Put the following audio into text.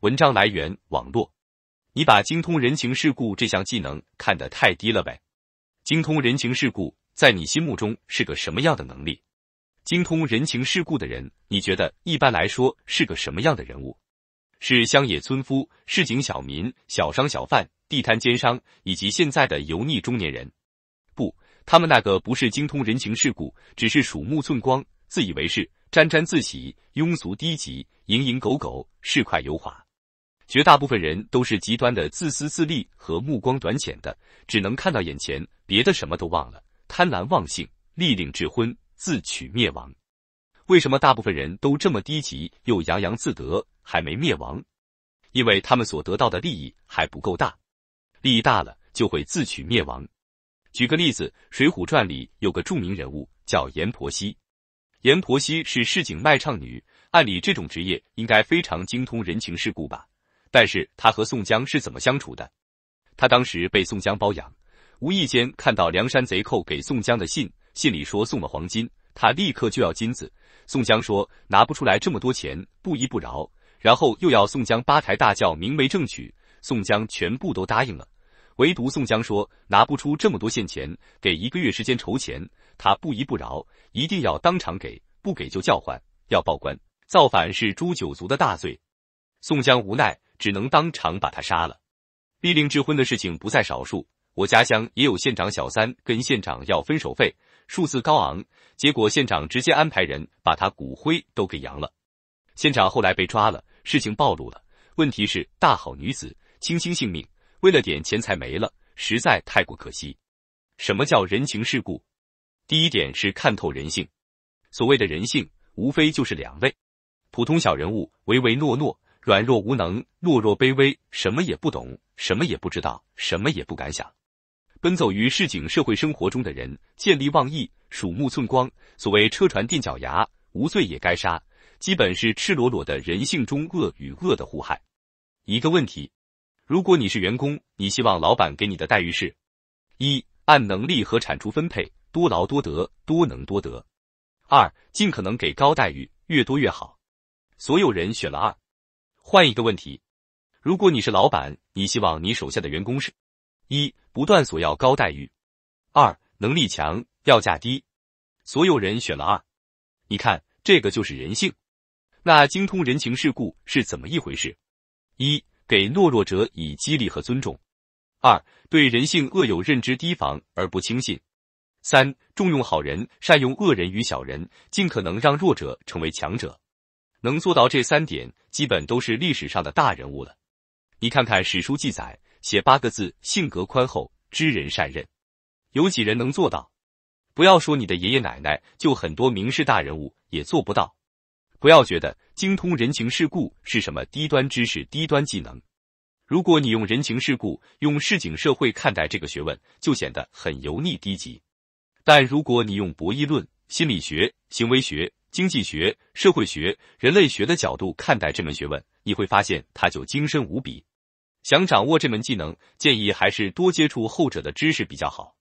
文章来源网络。你把精通人情世故这项技能看得太低了呗？精通人情世故在你心目中是个什么样的能力？精通人情世故的人，你觉得一般来说是个什么样的人物？是乡野村夫、市井小民、小商小贩、地摊奸商，以及现在的油腻中年人？不，他们那个不是精通人情世故，只是鼠目寸光、自以为是、沾沾自喜、庸俗低级、蝇营狗苟、市侩油滑。绝大部分人都是极端的自私自利和目光短浅的，只能看到眼前，别的什么都忘了，贪婪忘性，利令智昏，自取灭亡。为什么大部分人都这么低级又洋洋自得，还没灭亡？因为他们所得到的利益还不够大，利益大了就会自取灭亡。举个例子，《水浒传》里有个著名人物叫阎婆惜，阎婆惜是市井卖唱女，按理这种职业应该非常精通人情世故吧。但是他和宋江是怎么相处的？他当时被宋江包养，无意间看到梁山贼寇给宋江的信，信里说送了黄金，他立刻就要金子。宋江说拿不出来这么多钱，不依不饶，然后又要宋江八抬大轿明媒正娶，宋江全部都答应了，唯独宋江说拿不出这么多现钱，给一个月时间筹钱，他不依不饶，一定要当场给，不给就叫唤，要报官，造反是诛九族的大罪。宋江无奈。只能当场把他杀了。利令智婚的事情不在少数，我家乡也有县长小三跟县长要分手费，数字高昂，结果县长直接安排人把他骨灰都给扬了。县长后来被抓了，事情暴露了。问题是大好女子，轻轻性命，为了点钱财没了，实在太过可惜。什么叫人情世故？第一点是看透人性。所谓的人性，无非就是两类：普通小人物，唯唯诺诺。软弱无能、懦弱卑微，什么也不懂，什么也不知道，什么也不敢想。奔走于市井社会生活中的人，见利忘义、鼠目寸光，所谓车船垫脚牙，无罪也该杀，基本是赤裸裸的人性中恶与恶的互害。一个问题：如果你是员工，你希望老板给你的待遇是：一、按能力和产出分配，多劳多得，多能多得；二、尽可能给高待遇，越多越好。所有人选了二。换一个问题，如果你是老板，你希望你手下的员工是：一、不断索要高待遇；二、能力强，要价低。所有人选了二。你看，这个就是人性。那精通人情世故是怎么一回事？一、给懦弱者以激励和尊重；二、对人性恶有认知，提防而不轻信；三、重用好人，善用恶人与小人，尽可能让弱者成为强者。能做到这三点，基本都是历史上的大人物了。你看看史书记载，写八个字：性格宽厚，知人善任，有几人能做到？不要说你的爷爷奶奶，就很多名士大人物也做不到。不要觉得精通人情世故是什么低端知识、低端技能。如果你用人情世故、用市井社会看待这个学问，就显得很油腻低级。但如果你用博弈论、心理学、行为学，经济学、社会学、人类学的角度看待这门学问，你会发现它就精深无比。想掌握这门技能，建议还是多接触后者的知识比较好。